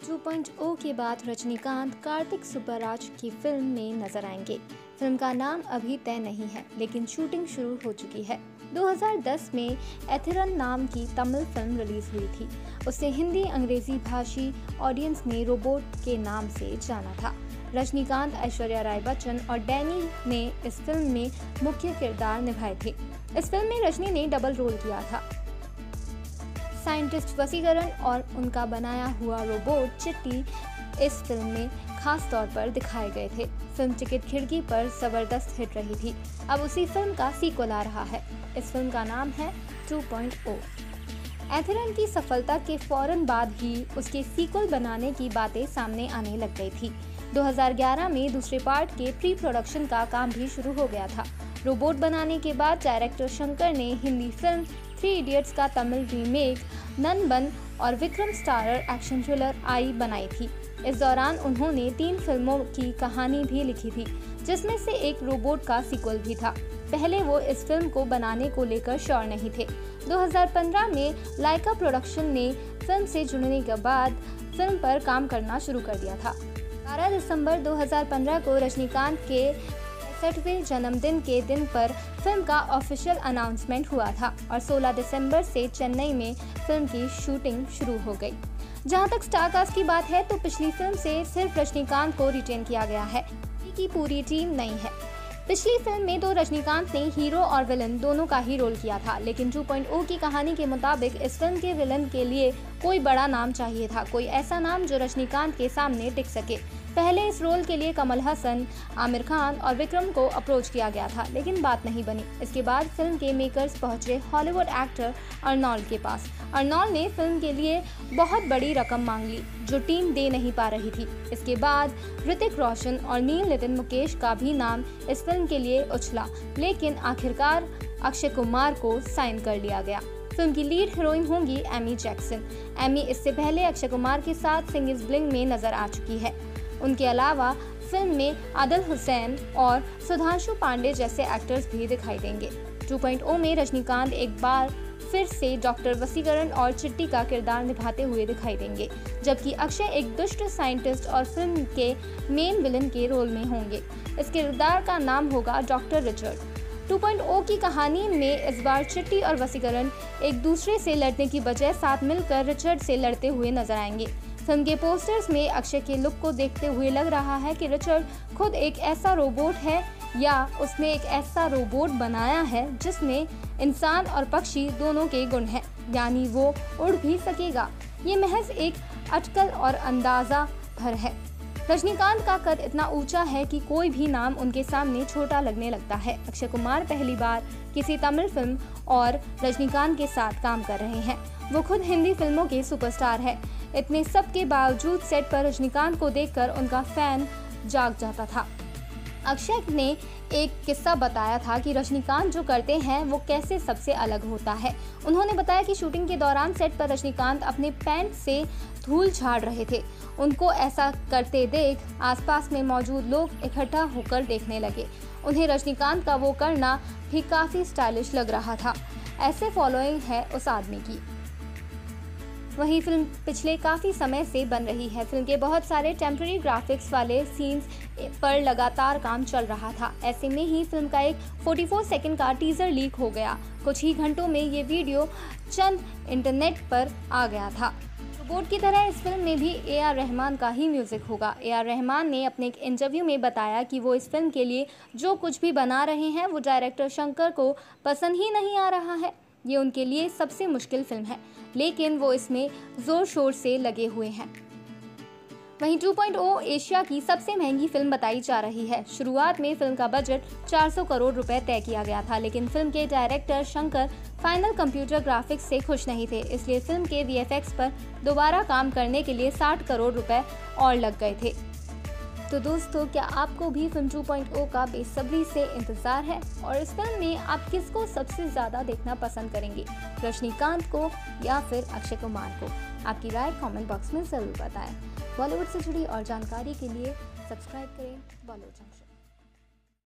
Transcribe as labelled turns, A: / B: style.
A: 2.0 के बाद रजनीकांत कार्तिक सुब्बाराज की फ़िल्म में नज़र आएँगे। फ़िल्म का नाम अभी तय नहीं है, लेकिन शूटिंग शुरू हो चुकी है। 2010 में एथिरन नाम की तमिल फ़िल्म रिलीज़ हुई थी। उसे हिंदी अंग्रेज़ी भाषी ऑडियंस ने रोबोट के नाम से जाना था। रजनीकांत, ऐश्वर्या राय बच्चन और डैनी ने इस फ़िल्म में मुख्य किरदार निभाए थे। इस फ़िल्म में रजनी ने डबल रोल किया था। साइंटिस्ट वसीकरण और उनका बनाया हुआ रोबोट चिट्टी इस फ़िल्म में खास तौर पर दिखाए गए थे। फ़िल्म टिकट खिड़की पर ज़बरदस्त हिट रही थी। अब उसी फ़िल्म का सीक्वल आ रहा है। इस फ़िल्म का नाम है 2.0 एथेरन की सफलता के फ़ौरन बाद ही उसके सीक्वल बनाने की बातें सामने आने लग गई थी। 2011 में दूसरे पार्ट के प्री प्रोडक्शन का काम भी शुरू हो गया था। रोबोट बनाने के बाद डायरेक्टर शंकर ने हिंदी फ़िल्म थ्री इडियट्स का तमिल रीमेक नन बन और Vikram starrer action thriller I बनाई थी। इस दौरान उन्होंने तीन फ़िल्मों की कहानी भी लिखी थी, जिसमें से एक रोबोट का सीक्वल भी था। पहले वो इस फ़िल्म को बनाने को लेकर श्योर नहीं थे। 2015 में लाइका प्रोडक्शन ने फ़िल्म से जुड़ने के बाद फ़िल्म पर काम करना शुरू कर दिया था। 12 दिसंबर 2015 को रजनीकांत के पैंसठवें जन्मदिन के दिन पर फ़िल्म का ऑफिशियल अनाउंसमेंट हुआ था और 16 दिसंबर से चेन्नई में फ़िल्म की शूटिंग शुरू हो गई। जहाँ तक स्टारकास्ट की बात है तो पिछली फ़िल्म से सिर्फ़ रजनीकांत को रिटेन किया गया है। की पूरी टीम नहीं है। पिछली फ़िल्म में तो रजनीकांत ने हीरो और विलन दोनों का ही रोल किया था, लेकिन 2.0 की कहानी के मुताबिक इस फ़िल्म के विलन के लिए कोई बड़ा नाम चाहिए था। कोई ऐसा नाम जो रजनीकांत के सामने टिक सके। पहले इस रोल के लिए कमल हसन, आमिर खान और विक्रम को अप्रोच किया गया था, लेकिन बात नहीं बनी। इसके बाद फ़िल्म के मेकर्स पहुँचे हॉलीवुड एक्टर अर्नॉल्ड के पास। अर्नॉल्ड ने फ़िल्म के लिए बहुत बड़ी रकम मांग ली, जो टीम दे नहीं पा रही थी। इसके बाद ऋतिक रोशन और नील नितिन मुकेश का भी नाम इस फ़िल्म के लिए उछला, लेकिन आखिरकार अक्षय कुमार को साइन कर लिया गया। फ़िल्म की लीड हीरोइन होंगी एमी जैक्सन एमी इससे पहले अक्षय कुमार के साथ सिंग इज़ ब्लिंग में नज़र आ चुकी है। उनके अलावा फ़िल्म में आदिल हुसैन और सुधांशु पांडे जैसे एक्टर्स भी दिखाई देंगे। 2.0 में रजनीकांत एक बार फिर से डॉक्टर वसीकरण और चिट्टी का किरदार निभाते हुए दिखाई देंगे, जबकि अक्षय एक दुष्ट साइंटिस्ट और फ़िल्म के मेन विलन के रोल में होंगे। इस किरदार का नाम होगा डॉक्टर रिचर्ड। 2.0 की कहानी में इस बार चिट्टी और वसीकरण एक दूसरे से लड़ने की बजाय साथ मिलकर रिचर्ड से लड़ते हुए नज़र आएँगे। फ़िल्म के पोस्टर्स में अक्षय के लुक को देखते हुए लग रहा है कि रिचर्ड खुद एक ऐसा रोबोट है या उसने एक ऐसा रोबोट बनाया है जिसमें इंसान और पक्षी दोनों के गुण हैं। यानी वो उड़ भी सकेगा। ये महज एक अटकल और अंदाज़ा भर है। रजनीकांत का कद इतना ऊँचा है कि कोई भी नाम उनके सामने छोटा लगने लगता है। अक्षय कुमार पहली बार किसी तमिल फ़िल्म और रजनीकांत के साथ काम कर रहे हैं। वो खुद हिंदी फ़िल्मों के सुपरस्टार है। इतने सब के बावजूद सेट पर रजनीकांत को देखकर उनका फ़ैन जाग जाता था। अक्षय ने एक किस्सा बताया था कि रजनीकांत जो करते हैं, वो कैसे सबसे अलग होता है। उन्होंने बताया कि शूटिंग के दौरान सेट पर रजनीकांत अपने पैंट से धूल झाड़ रहे थे। उनको ऐसा करते देख आसपास में मौजूद लोग इकट्ठा होकर देखने लगे। उन्हें रजनीकांत का वो करना भी काफ़ी स्टाइलिश लग रहा था। ऐसे फॉलोइंग है उस आदमी की। वहीं फ़िल्म पिछले काफ़ी समय से बन रही है। फ़िल्म के बहुत सारे टेम्प्रेरी ग्राफिक्स वाले सीन्स पर लगातार काम चल रहा था। ऐसे में ही फ़िल्म का एक 44 सेकंड का टीजर लीक हो गया। कुछ ही घंटों में ये वीडियो चंद इंटरनेट पर आ गया था। बोर्ड की तरह इस फ़िल्म में भी ए आर रहमान का ही म्यूज़िक होगा। ए आर रहमान ने अपने एक इंटरव्यू में बताया कि वो इस फ़िल्म के लिए जो कुछ भी बना रहे हैं, वो डायरेक्टर शंकर को पसंद ही नहीं आ रहा है। ये उनके लिए सबसे मुश्किल फ़िल्म है, लेकिन वो इसमें ज़ोर शोर से लगे हुए हैं। वहीं 2.0 एशिया की सबसे महँगी फ़िल्म बताई जा रही है। शुरुआत में फ़िल्म का बजट 400 करोड़ रुपए तय किया गया था, लेकिन फ़िल्म के director Shankar final computer graphics से खुश नहीं थे, इसलिए फ़िल्म के वीएफएक्स पर दोबारा काम करने के लिए 60 करोड़ रुपए और लग गए थे। तो दोस्तों, क्या आपको भी फ़िल्म 2.0 का बेसब्री से इंतज़ार है? और इस फ़िल्म में आप किसको सबसे ज़्यादा देखना पसंद करेंगे? रजनीकांत को या फिर अक्षय कुमार को? आपकी राय कमेंट बॉक्स में ज़रूर बताएँ। बॉलीवुड से जुड़ी और जानकारी के लिए सब्सक्राइब करें बॉलीवुड जंक्शन